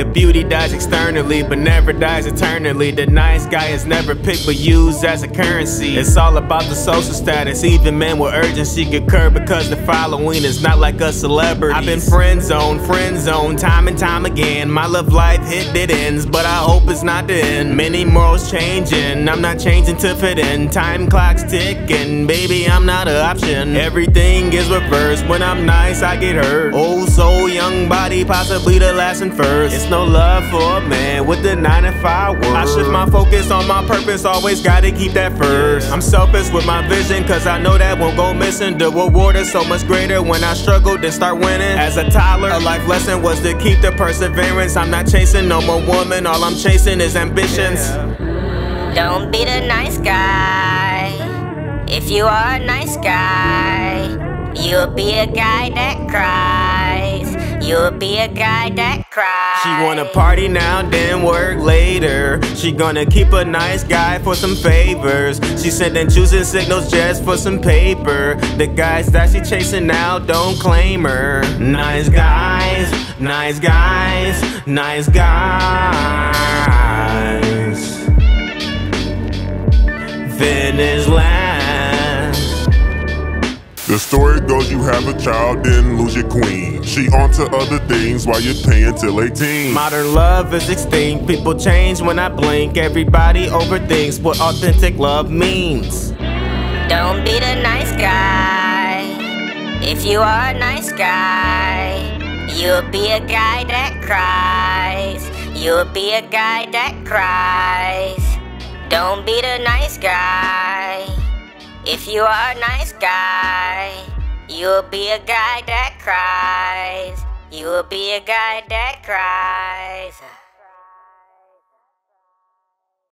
The beauty dies externally, but never dies eternally. The nice guy is never picked, but used as a currency. It's all about the social status. Even men with urgency get curb because the following is not like a celebrity. I've been friend zone, friend zone, time and time again. My love life hit dead ends, but I hope it's not the end. Many morals changing, I'm not changing to fit in. Time clock's ticking, baby, I'm not an option. Everything is reversed. When I'm nice, I get hurt. Oh, Old soul, young body, possibly the last and first. It's no love for a man with the nine to five work. I shift my focus on my purpose, always gotta keep that first. I'm selfish with my vision, cause I know that won't go missing. The reward is so much greater when I struggle, then start winning. As a toddler, a life lesson was to keep the perseverance. I'm not chasing no more woman, all I'm chasing is ambitions. Don't be the nice guy. If you are a nice guy, you'll be a guy that cries. You'll be a guy that cries. She wanna party now, then work later. She gonna keep a nice guy for some favors. She sending choosing signals just for some paper. The guys that she chasing now don't claim her. Nice guys, nice guys, nice guys. Last. The story goes you have a child, then lose your queen. She onto other things while you're paying till 18. Modern love is extinct. People change when I blink. Everybody overthinks what authentic love means. Don't be the nice guy. If you are a nice guy, you'll be a guy that cries. You'll be a guy that cries. Don't be the nice guy. If you are a nice guy, you'll be a guy that cries. You'll be a guy that cries.